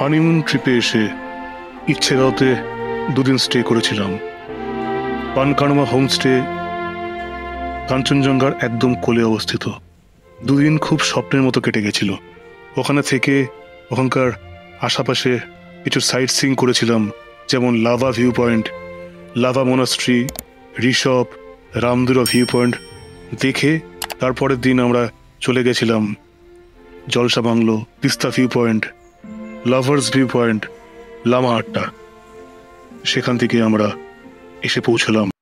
Honeymoon ট্রিপে এসে ইচ্ছেগাঁওতে দুদিন স্টে করেছিলাম। পানকানমা হোমস্টে কাঞ্চনজঙ্ঘার একদম কোলে অবস্থিত। দুদিন খুব স্বপ্নের মতো কেটে গেছিল। ওখানে থেকে ওখানকার আশেপাশে কিছু সাইট সিং করেছিলাম, যেমন Lava view point Lava monastery Rishop Ramdhura view point দেখে তারপরের দিন আমরা চলে গেছিলাম Jalsa bungalow, Teesta view point lovers view point Lamahatta সেখান থেকে আমরা এসে পৌঁছলাম।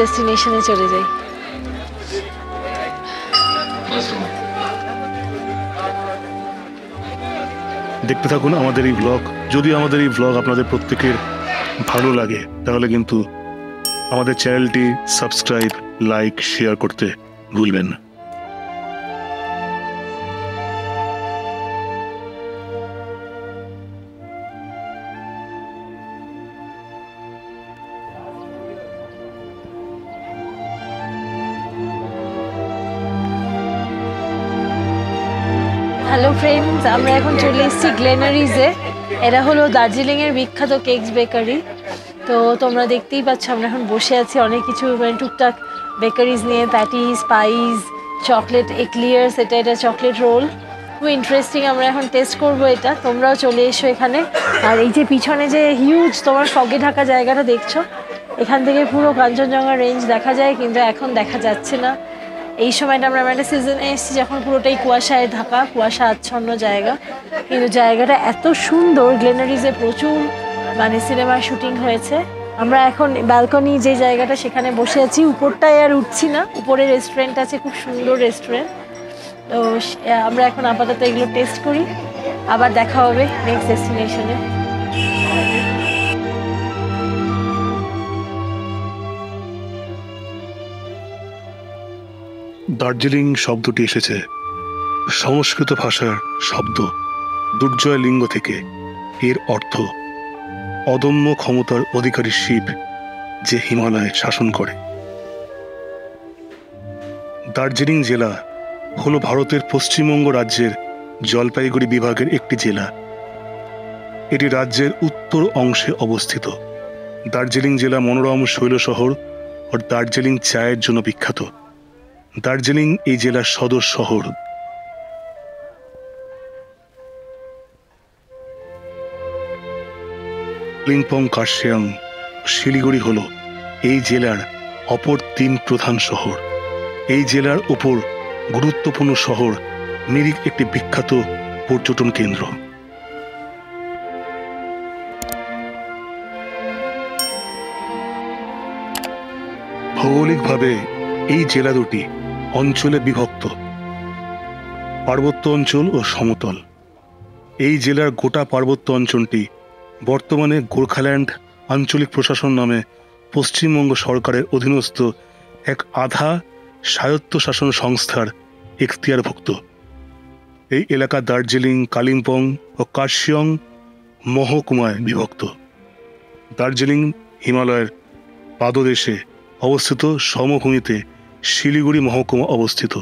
ডেস্টিনেশনে চলে যাই। দেখতে থাকুন আমাদের এই ব্লগ যদি আমাদের এই ব্লগ আপনাদের প্রত্যেকের ভালো লাগে, তাহলে কিন্তু আমাদের চ্যানেলটি সাবস্ক্রাইব লাইক শেয়ার করতে ভুলবেন না। আমরা এখন চলে এসেছি গ্লেনারিজে এরা হলো দার্জিলিংয়ের বিখ্যাত কেকস বেকারি তো তোমরা দেখতেই পাচ্ছ, আমরা এখন বসে আছি অনেক কিছু মানে টুকটাক বেকারিজ নিয়ে প্যাটিস পাইস চকলেট এক্লিয়ার্স এটা এটা চকলেট রোল খুব ইন্টারেস্টিং আমরা এখন টেস্ট করব এটা। তোমরাও চলে এসো এখানে। আর এই যে পিছনে যে হিউজ তোমার ফগে ঢাকা জায়গাটা দেখছ, এখান থেকে পুরো কাঞ্চনজঙ্ঘা রেঞ্জ দেখা যায়, কিন্তু এখন দেখা যাচ্ছে না। এই সময়টা আমরা একটা সিজনে এসেছি যখন পুরোটাই কুয়াশায় ঢাকা, কুয়াশা আচ্ছন্ন জায়গা। কিন্তু জায়গাটা এত সুন্দর, গ্লেনারিজে প্রচুর মানে সিনেমার শুটিং হয়েছে। আমরা এখন ব্যালকনি যে জায়গাটা সেখানে বসে আছি, উপরটায় আর উঠছি না। উপরে রেস্টুরেন্ট আছে, খুব সুন্দর রেস্টুরেন্ট তো আমরা এখন আপাতত এগুলো টেস্ট করি। আবার দেখা হবে নেক্সট ডেস্টিনেশনে দার্জিলিং শব্দটি এসেছে। সংস্কৃত ভাষার শব্দ, দুর্জয় লিঙ্গ থেকে। এর অর্থ, অদম্য ক্ষমতার অধিকারী শিব যে হিমালয়ে শাসন করে। দার্জিলিং জেলা হল ভারতের পশ্চিমবঙ্গ রাজ্যের জলপাইগুড়ি বিভাগের একটি জেলা। এটি রাজ্যের উত্তর অংশে অবস্থিত। দার্জিলিং জেলা মনোরম শৈল শহর ও দার্জিলিং চায়ের জন্য বিখ্যাত। দার্জিলিং এই জেলার সদর শহর। লিংপং, কার্শিয়াং, শিলিগুড়ি হল এই জেলার অপর তিন প্রধান শহর। এই জেলার উপর গুরুত্বপূর্ণ শহর মিরিক একটি বিখ্যাত পর্যটন কেন্দ্র। ভৌগোলিকভাবে এই জেলা দুটি অঞ্চলে বিভক্ত। পার্বত্য অঞ্চল ও সমতল। এই জেলার গোটা পার্বত্য অঞ্চলটি বর্তমানে গোর্খাল্যান্ড আঞ্চলিক প্রশাসন নামে পশ্চিমবঙ্গ সরকারের অধীনস্থ এক আধা স্বায়ত্তশাসন সংস্থার এখতিয়ারভুক্ত। এই এলাকা দার্জিলিং, কালিম্পং ও কার্শিয়ং মহকুমায় বিভক্ত। দার্জিলিং হিমালয়ের পাদদেশে অবস্থিত সমভূমিতে শিলিগুড়ি মহকুমা অবস্থিত।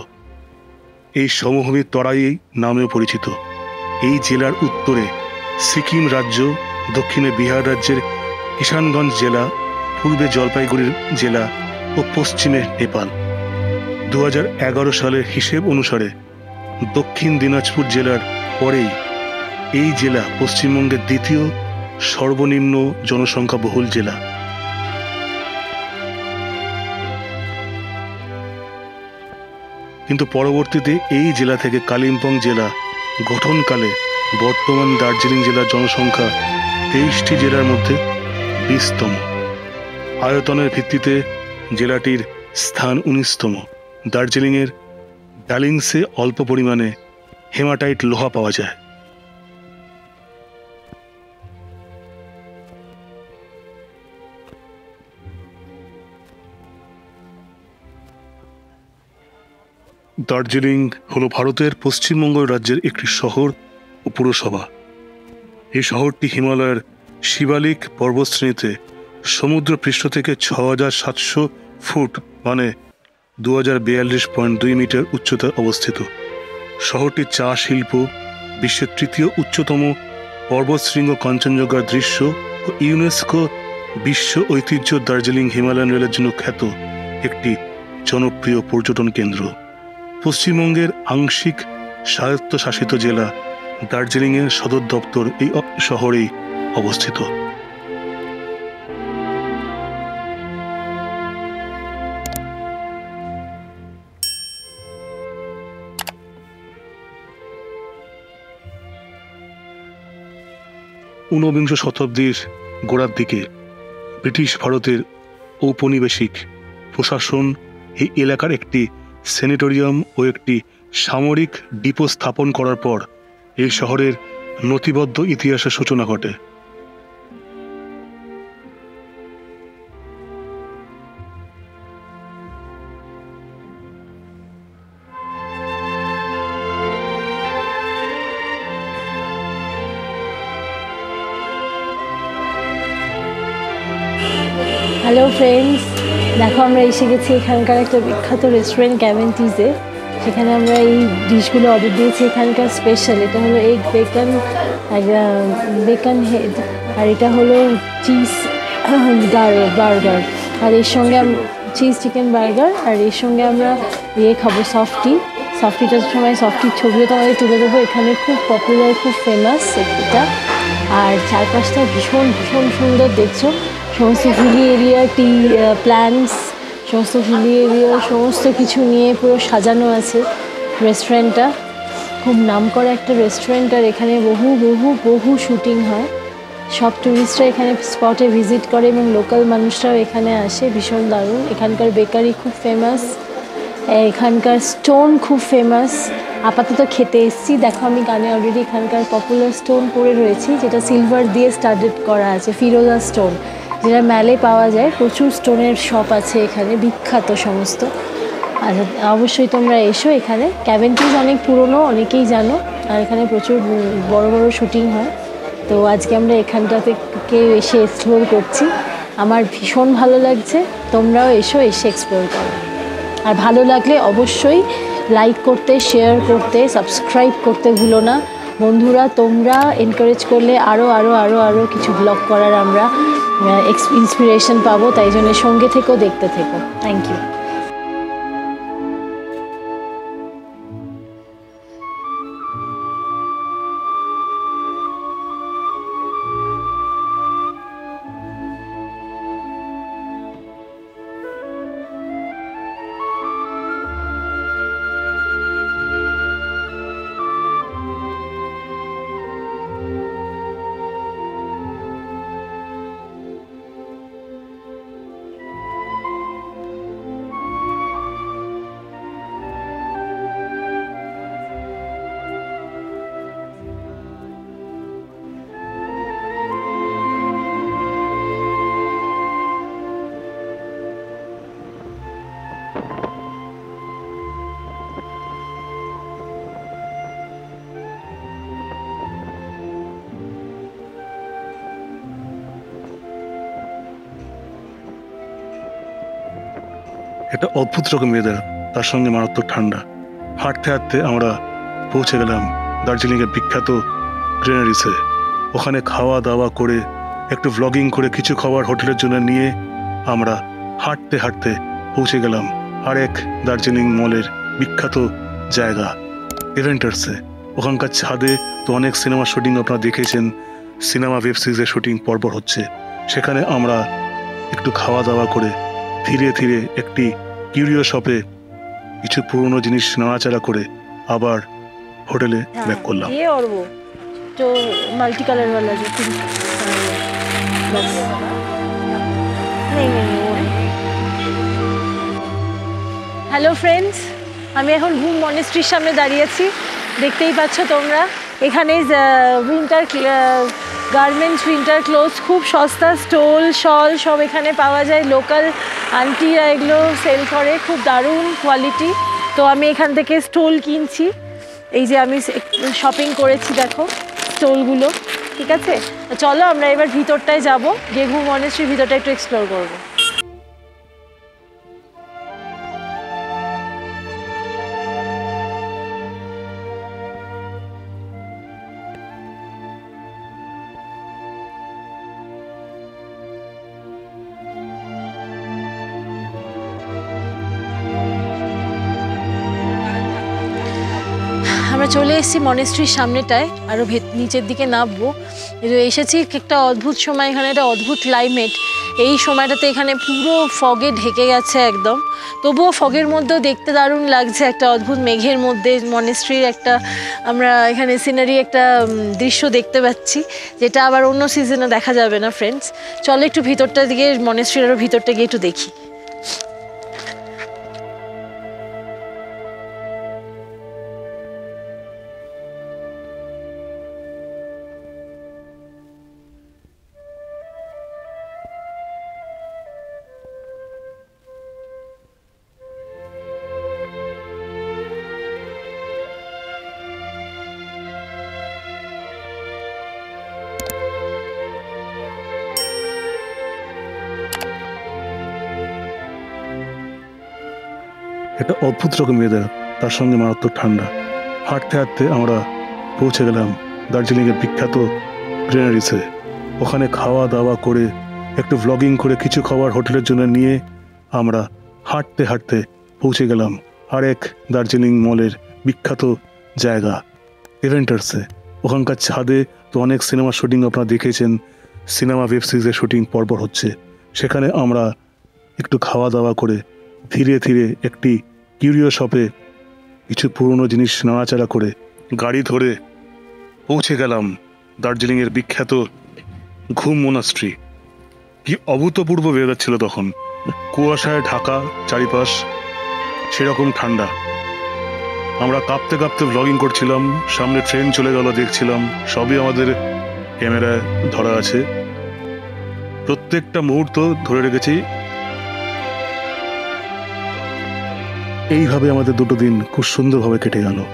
এই সমভূমি তরাই নামেও পরিচিত। এই জেলার উত্তরে সিকিম রাজ্য, দক্ষিণে বিহার রাজ্যের কিষানগঞ্জ জেলা, পূর্বে জলপাইগুড়ির জেলা ও পশ্চিমে নেপাল। দু এগারো সালের হিসেব অনুসারে দক্ষিণ দিনাজপুর জেলার পরেই এই জেলা পশ্চিমবঙ্গের দ্বিতীয় সর্বনিম্ন জনসংখ্যা বহুল জেলা। কিন্তু পরবর্তীতে এই জেলা থেকে কালিম্পং জেলা, গঠনকালে বর্তমান দার্জিলিং জেলার জনসংখ্যা তেইশটি জেলার মধ্যে বিশতম। আয়তনের ভিত্তিতে জেলাটির স্থান উনিশতম। দার্জিলিংয়ের ডালিংসে অল্প পরিমাণে হেমাটাইট লোহা পাওয়া যায়। দার্জিলিং হল ভারতের পশ্চিমবঙ্গ রাজ্যের একটি শহর ও পুরসভা। এই শহরটি হিমালয়ের শিবালিক পর্বতশ্রেণীতে সমুদ্র পৃষ্ঠ থেকে ছ হাজার সাতশো ফুট মানে দু হাজার বিয়াল্লিশ পয়েন্ট দুই মিটার উচ্চতায় অবস্থিত। শহরটি চা শিল্প, বিশ্বের তৃতীয় উচ্চতম পর্বতশৃঙ্গ কাঞ্চনজঙ্ঘার দৃশ্য ও ইউনেস্কো বিশ্ব ঐতিহ্য দার্জিলিং হিমালয়ান রেলের জন্য খ্যাত একটি জনপ্রিয় পর্যটন কেন্দ্র। পশ্চিমবঙ্গের আংশিক স্বায়ত্তশাসিত জেলা দার্জিলিংয়ের সদর দপ্তর এই শহরেই অবস্থিত। ঊনবিংশ শতাব্দীর গোড়ার দিকে ব্রিটিশ ভারতের ঔপনিবেশিক প্রশাসন এই এলাকার একটি সেনেটোরিয়াম ও একটি সামরিক ডিপো স্থাপন করার পর এই শহরের নথিবদ্ধ ইতিহাসের সূচনা ঘটে। এসে গেছি এখানকার একটা বিখ্যাত রেস্টুরেন্ট ক্যাভেন্টিজে সেখানে আমরা এই ডিশগুলো অর্ডার দিয়েছি, এখানকার স্পেশাল এটা হলো এগ বেকন বেকন হেড আর এটা হলো চিজ বার্গার আর এর সঙ্গে চিজ চিকেন বার্গার আর এর সঙ্গে আমরা ইয়ে খাব সফটি সফটিটার সময় সফটির ছবিও তোমাদের তুলে দেবো। এখানে খুব পপুলার খুব ফেমাস এটা। আর চারপাশটা ভীষণ ভীষণ সুন্দর দেখছ। সমস্ত হিলি এরিয়া টি প্ল্যান্টস সমস্ত এরিয়া সমস্ত কিছু নিয়ে পুরো সাজানো আছে রেস্টুরেন্টটা খুব নামকরা একটা রেস্টুরেন্ট আর এখানে বহু বহু বহু শুটিং হয়। সব ট্যুরিস্টরা এখানে স্পটে ভিজিট করে এবং লোকাল মানুষরাও এখানে আসে, ভীষণ দারুণ। এখানকার বেকারি খুব ফেমাস এখানকার স্টোন খুব ফেমাস আপাতত খেতে এসছি। দেখো, আমি কানে অলরেডি এখানকার পপুলার স্টোন পরে রয়েছি, যেটা সিলভার দিয়ে স্টার্টেড করা আছে ফিরোজা স্টোন যেটা ম্যালে পাওয়া যায়, প্রচুর স্টোনের শপ আছে এখানে, বিখ্যাত সমস্ত। আর অবশ্যই তোমরা এসো এখানে। ক্যাভেন্টিজ অনেক পুরনো, অনেকেই জানো। আর এখানে প্রচুর বড় বড় শুটিং হয়। তো আজকে আমরা এখানটাতে কে এসে এক্সপ্লোর করছি। আমার ভীষণ ভালো লাগছে। তোমরাও এসো, এসে এক্সপ্লোর করো। আর ভালো লাগলে অবশ্যই লাইক করতে শেয়ার করতে সাবস্ক্রাইব করতে ভুলো না। বন্ধুরা, তোমরা এনকারেজ করলে আরও আরও আরও আরও কিছু ব্লগ করার আমরা ইন্সপিরেশন পাবো, তাই জন্য সঙ্গে থেকেও দেখতে থেকো। থ্যাংক ইউ একটা অদ্ভুত রকম ওয়েদার তার সঙ্গে মারাত্মক ঠান্ডা। হাঁটতে হাঁটতে আমরা পৌঁছে গেলাম দার্জিলিংয়ের বিখ্যাত গ্রেনারিসে। ওখানে খাওয়া দাওয়া করে, একটু ভ্লগিং করে কিছু খাবার হোটেলের জন্য নিয়ে আমরা হাঁটতে হাঁটতে পৌঁছে গেলাম আরেক দার্জিলিং মলের বিখ্যাত জায়গা, ইভেন্টার্সে। ওখানকার ছাদে তো অনেক সিনেমা শুটিং আপনারা দেখেছেন, সিনেমা ওয়েব সিরিজের শুটিং পরপর হচ্ছে। সেখানে আমরা একটু খাওয়া দাওয়া করে ধীরে ধীরে একটি কিউরিও শপে কিছু পুরনো জিনিস নাড়াচাড়া করে আবার হোটেলে ব্যাক করলাম ये और वो जो मल्टी कलर वाला जो पिंक बस नहीं नहीं नहीं, वो है হ্যালো ফ্রেন্ডস আমি এখন হুম মনেস্ট্রির সামনে দাঁড়িয়েছি দেখতেই পাচ্ছ তোমরা এখানে উইন্টার গার্মেন্টস উইন্টার ক্লোথস খুব সস্তা স্টোল শল সব এখানে পাওয়া যায়। লোকাল আন্টিরা এগুলো সেল করে, খুব দারুণ কোয়ালিটি তো আমি এখান থেকে স্টোল কিনছি। এই যে আমি শপিং করেছি, দেখো স্টোলগুলো ঠিক আছে? চলো আমরা এবার ভিতরটায় যাব। গেঘু মনেশ্রীর ভিতরটা একটু এক্সপ্লোর করব। এসেছি মনেস্ট্রির সামনেটায় আরও ভেত, নিচের দিকে নামবো। এসেছি একটা অদ্ভুত সময়, এখানে একটা অদ্ভুত ক্লাইমেট এই সময়টাতে এখানে পুরো ফগে ঢেকে গেছে একদম। তবুও ফগের মধ্যেও দেখতে দারুণ লাগছে একটা অদ্ভুত মেঘের মধ্যে মনেস্ট্রির একটা, আমরা এখানে সিনারি একটা দৃশ্য দেখতে পাচ্ছি, যেটা আবার অন্য সিজনে দেখা যাবে না ফ্রেন্ডস চলো একটু ভিতরটা দিকে মনেস্ট্রির আরও ভিতরটা গিয়ে একটু দেখি। একটা অদ্ভুত রকম ওয়েদার তার সঙ্গে মারাত্মক ঠান্ডা। হাঁটতে হাঁটতে আমরা পৌঁছে গেলাম দার্জিলিংয়ের বিখ্যাত গ্রেনারিসে। ওখানে খাওয়া দাওয়া করে, একটু ভ্লগিং করে কিছু খাবার হোটেলের জন্য নিয়ে আমরা হাঁটতে হাঁটতে পৌঁছে গেলাম আরেক দার্জিলিং মলের বিখ্যাত জায়গা ইভেন্টার্সে ওখানকার ছাদে তো অনেক সিনেমা শুটিং আপনারা দেখেছেন, সিনেমা ওয়েব সিরিজের শুটিং পরপর হচ্ছে। সেখানে আমরা একটু খাওয়া দাওয়া করে ধীরে ধীরে একটি কিউরিও শপে কিছু পুরনো জিনিস নাড়াচাড়া করে গাড়ি ধরে পৌঁছে গেলাম দার্জিলিংয়ের বিখ্যাত ঘুম মোনাস্ট্রি। কি অভূতপূর্ব ওয়েদার ছিল তখন। কুয়াশায় ঢাকা, চারিপাশ সেরকম ঠান্ডা। আমরা কাঁপতে কাঁপতে ব্লগিং করছিলাম, সামনে ট্রেন চলে গেল, দেখছিলাম সবই আমাদের ক্যামেরায় ধরা আছে। প্রত্যেকটা মুহূর্ত ধরে রেখেছি এইভাবে আমাদের দুটো দিন খুব সুন্দরভাবে কেটে গেল।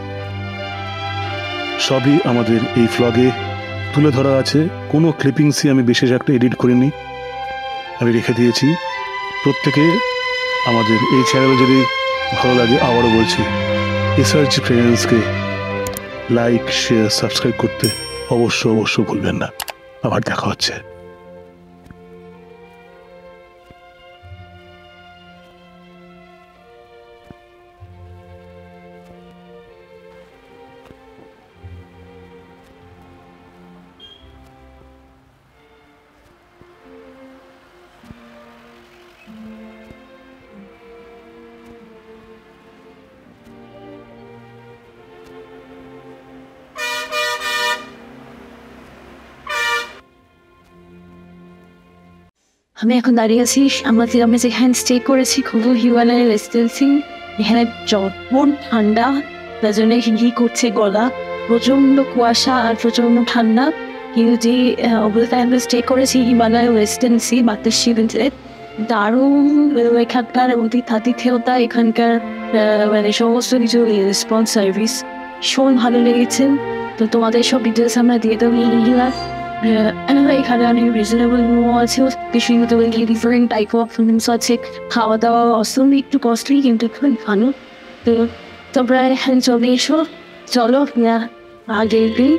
সবই আমাদের এই ফ্লগে তুলে ধরা আছে। কোনো ক্লিপিংসই আমি বিশেষ একটা এডিট করিনি। আমি রেখে দিয়েছি। প্রত্যেকে আমাদের এই চ্যানেল যদি ভালো লাগে আবারও বলছি রিসার্চ ফ্রেন্ডসকে লাইক শেয়ার সাবস্ক্রাইব করতে অবশ্য অবশ্য ভুলবেন না। আবার দেখা হচ্ছে। আমি এখন দাঁড়িয়ে আছি আমাদের আমি যেখানে স্টে করেছি খুব হিমালয়ের রেসিডেন্সি এখানে যখন ঠান্ডা তার জন্য হিহি করছে গলা। প্রচণ্ড কুয়াশা আর প্রচণ্ড ঠান্ডা। কিন্তু যে অবস্থায় আমরা স্টে করেছি হিমালয় রেসিডেন্সি বাতাস শিবিরে দারুণ এখানকার অতি আতিথেয়তা এখানকার মানে সমস্ত কিছু রেসপন্স সার্ভিস ভীষণ ভালো লেগেছে। তো তোমাদের সব ডিটেলস আমরা দিয়ে দেবো রিজনেবল রুমও আছে কিছু ডিফারেন্ট টাইপ অফ রুমস আছে। খাওয়া দাওয়া অসম একটু কস্টলি কিন্তু খুব ভালো। তো তোমরা এখানে চলে এসো। চলো আগে দিই।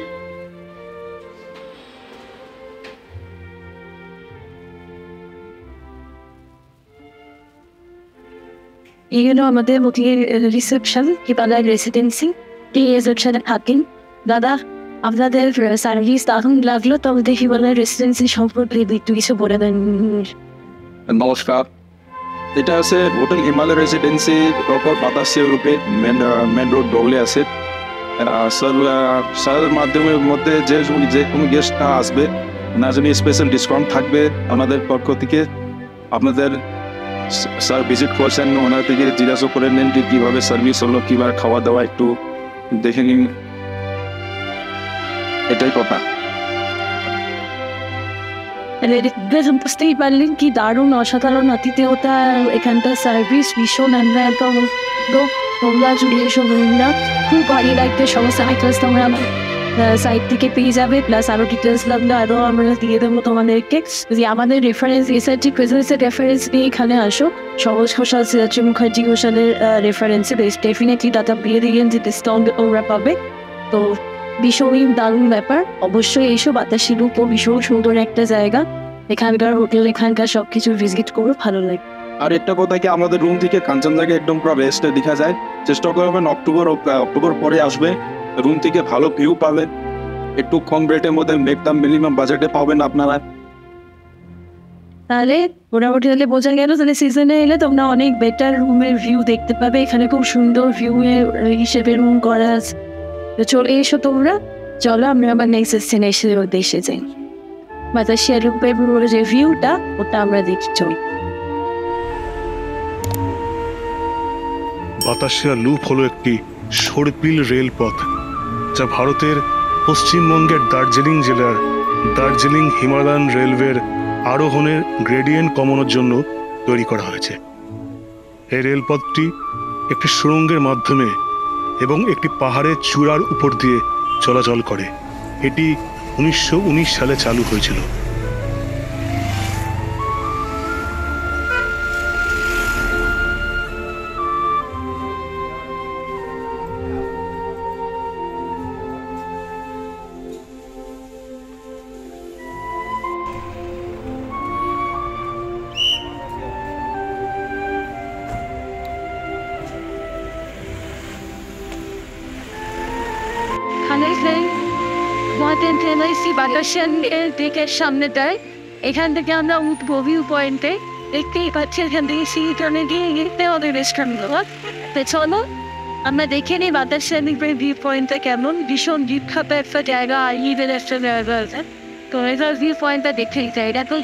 এই আমাদের হোটেলের রিসেপশন হিমালয় রেসিডেন্সি এই রিসেপশনে থাকেন? দাদা? আপনাদের সার্ভিস দারুণ লাগল, তবে দেখি বলে রেসিডেন্সি সম্পর্কে একটু কিছু বলে দেন। নমস্কার। এটা আছে হোটেল হিমালয় রেসিডেন্সি প্রপার বাতাসে রূপে মেন মেন রোড ডবলে আছে। স্যার স্যারের মাধ্যমের মধ্যে যে যে কোনো গেস্টটা আসবে ওনার জন্য স্পেশাল ডিসকাউন্ট থাকবে আমাদের পক্ষ থেকে। আপনাদের স্যার ভিজিট করছেন, ওনার থেকে জিজ্ঞাসা করে নেন যে কীভাবে সার্ভিস হলো, কীভাবে খাওয়া দাওয়া একটু দেখে নিন। এটাই কথা। বুঝতেই পারলেন কি দারুণ অসাধারণ আতিথেয়তা এখানকার সার্ভিস ভীষণ আমরা একদম তোমরা এসো বন্ধুরা খুব ভালো লাগবে সমস্ত আইটেলস তোমরা আমার সাইট থেকে পেয়ে যাবে। প্লাস আরও ডিটেলস লাগলে আরও আমরা দিয়ে দেবো তোমাদেরকে। যদি আমাদের রেফারেন্স রিসার্চি প্রেজেন্সের রেফারেন্স নিয়ে এখানে আসো, সহজ ঘোষাল সিরাচি মুখার্জি ঘোষালের রেফারেন্সে ডেফিনেটলি দাদা পেয়ে দিলেন যে ডিসকাউন্ট ওরা পাবে। তো ভীষণই দারুণ ব্যাপার। অবশ্যই এইসব বাতাসি রূপ ভীষণ সুন্দর একটা জায়গা। এখানকার হোটেল এখানকার সবকিছু ভিজিট করো ভালো লাগে। আর একটা কথা কি আমাদের রুম থেকে কাঞ্চনজঙ্ঘা একদম পুরো বেস্টে দেখা যায়। চেষ্টা করবেন অক্টোবর অক্টোবর পরে আসবে। রুম থেকে ভালো ভিউ পাবেন একটু কম রেটের মধ্যে একদম মিনিমাম বাজেটে পাবেন আপনারা। তাহলে মোটামুটি তাহলে বোঝা গেল তাহলে সিজনে এলে তোমরা অনেক বেটার রুমের ভিউ দেখতে পাবে। এখানে খুব সুন্দর ভিউ হিসেবে রুম করা আছে। চলে এসো তোমরা। চলো আমরা আবার নেক্সট ডেস্টিনেশনের উদ্দেশ্যে যাই। বাতাসিয়া রূপের যে ভিউটা ওটা আমরা দেখি, চলি। বাতাসিয়া লুপ হলো একটি সর্পিল রেলপথ, যা ভারতের পশ্চিমবঙ্গের দার্জিলিং জেলার দার্জিলিং হিমালয়ান রেলওয়ের আরোহণের গ্রেডিয়েন্ট কমানোর জন্য তৈরি করা হয়েছে। এই রেলপথটি একটি সুড়ঙ্গের মাধ্যমে এবং একটি পাহাড়ের চূড়ার উপর দিয়ে চলাচল করে। এটি উনিশশো উনিশ সালে চালু হয়েছিল। মহাদেন এলআইসি বাতাসিয়ান দিকের সামনেটায় এখান থেকে আমরা উঠবো ভিউ পয়েন্টে দেখতেই পাচ্ছি এখান থেকে সিটনে গিয়ে গেতে আমাদের রেস্টুরেন্টগুলো তো চলো, আমরা দেখে নিই বাতাসিয়ান ভিউ পয়েন্টটা কেমন। ভীষণ বিখ্যাত একটা জায়গা ইভেন একটা জায়গা আছে। তো এটা ভিউ পয়েন্টটা দেখে নিতে এটা তো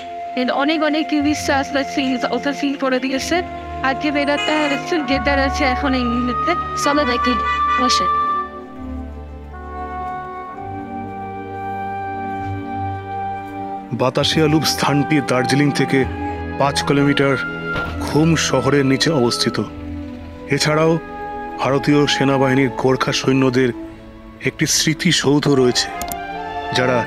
অনেক অনেক টুরিস্ট আসলে সিল ওটা সিল করে দিয়েছে। আজকে বেরোতে যেটা আছে এখন এই মুহূর্তে। চলো দেখি, বসে। বাতাসিয়া লুপ স্থানটি দার্জিলিং থেকে পাঁচ কিলোমিটার ঘুম শহরের নিচে অবস্থিত। এছাড়াও ভারতীয় সেনাবাহিনীর গোর্খা সৈন্যদের একটি স্মৃতিসৌধ রয়েছে যারা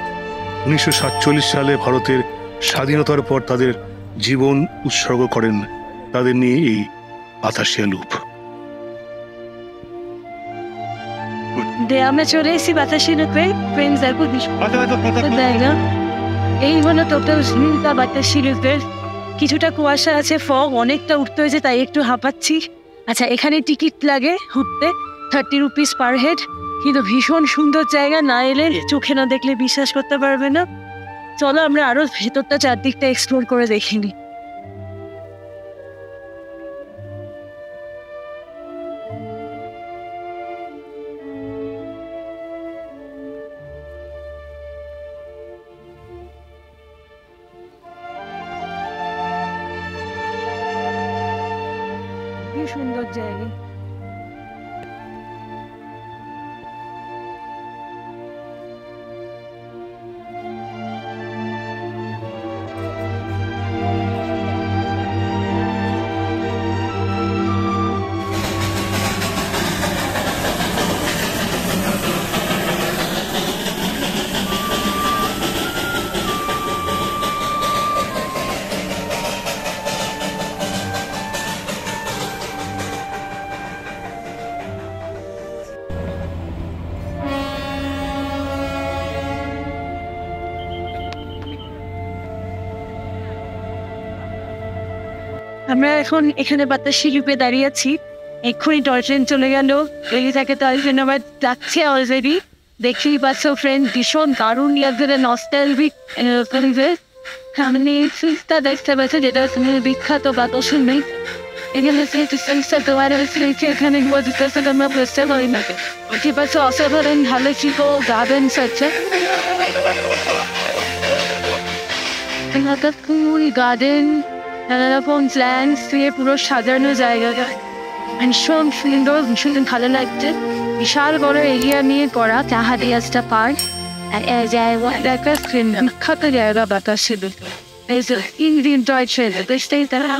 উনিশশো সাতচল্লিশ সালে ভারতের স্বাধীনতার পর তাদের জীবন উৎসর্গ করেন। তাদের নিয়ে এই বাতাসিয়া লুপ। দে আমরা চলে এসেছি বাতাসি রূপে ফ্রেন্ডস না। এই হলো টোটাল ঝিলটা বাতাস শিল্পের কিছুটা কুয়াশা আছে ফগ অনেকটা উঠতে হয়েছে, তাই একটু হাঁপাচ্ছি। আচ্ছা এখানে টিকিট লাগে উঠতে থার্টি রুপিস পার হেড কিন্তু ভীষণ সুন্দর জায়গা, না এলে চোখে না দেখলে বিশ্বাস করতে পারবে না। চলো আমরা আরও ভেতরটা চারদিকটা এক্সপ্লোর করে দেখিনি আমরা এখন এখানে বাতাসি রূপে দাঁড়িয়ে আছি। এক্ষুনি টয় ট্রেন চলে গেল। রেলিটাকে টয় ট্রেন আবার যাচ্ছে অলরেডি দেখতেই পাচ্ছ ফ্রেন্ড ভীষণ দারুণ লাগছে নস্টালজিক পরিবেশ। সামনে দেখতে যেটা বিখ্যাত এখানে না। অসাধারণ ভালো ছিল আছে গার্ডেন নানা রকম প্ল্যান্টস দিয়ে পুরো সাজানো জায়গাটা। ভীষণ সুন্দর, ভীষণ ভালো লাগছে। বিশাল বড় এরিয়া নিয়ে করা চাহাদিয়াসটা পার্ক। একটা বিখ্যাত জায়গা বাতাসে ইন্ডিয়ান টয় ট্রেন দেখতেই তারা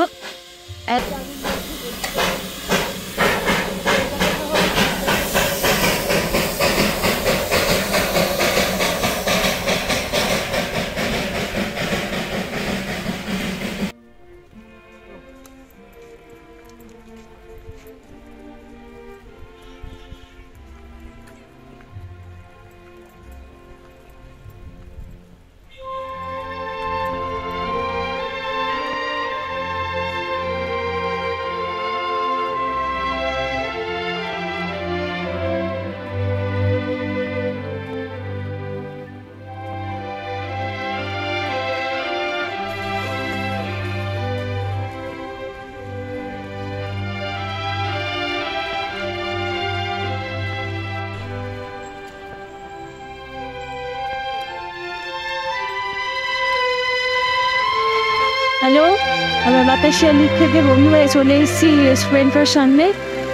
আমরা বাতাসে দিক থেকে বন্ধু হয়ে চলে এসেছি রেস্টুরেন্টটার সামনে।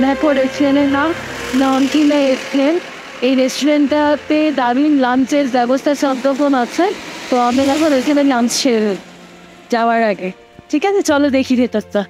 তারপর রেস্টুরেন্টের নাম নমকিনা রেস্টুরেন্ট এই রেস্টুরেন্টটাতে দারুণ লাঞ্চের ব্যবস্থা সব রকম আছে। তো আমরা এখন এখানে লাঞ্চ সেরে যাওয়ার আগে। ঠিক আছে, চলো দেখি ভেতরটা।